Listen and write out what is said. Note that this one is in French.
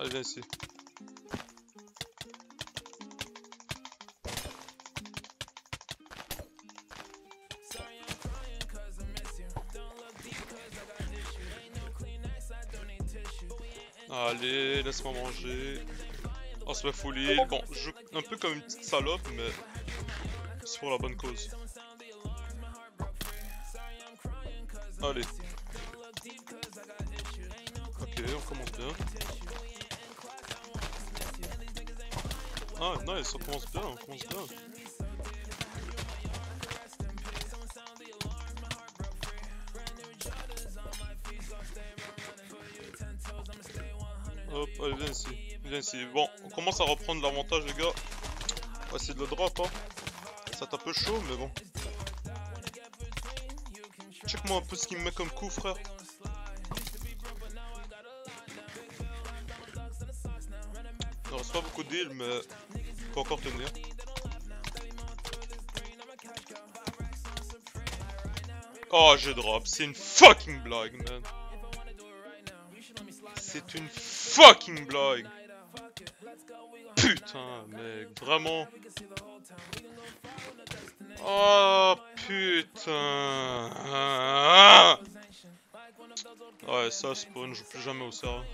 Allez, viens ici. Allez, laisse-moi manger. On se met full heal. Bon, je joue un peu comme une petite salope, mais c'est pour la bonne cause. Allez. Ok, on commence bien. Ah, nice, on commence bien, on commence bien. Hop, allez, viens ici. Viens ici. Bon, on commence à reprendre l'avantage, les gars. On va essayer de le drop, hein. Ça tape un peu chaud, mais bon. Check-moi un peu ce qu'il me met comme coup, frère. Reste pas beaucoup d'îles, mais faut encore tenir. Oh, je drop. C'est une fucking blague, man. C'est une fucking blague. Putain, mec, vraiment. Oh, putain. Ouais, ça spawn, je joue plus jamais au serveur.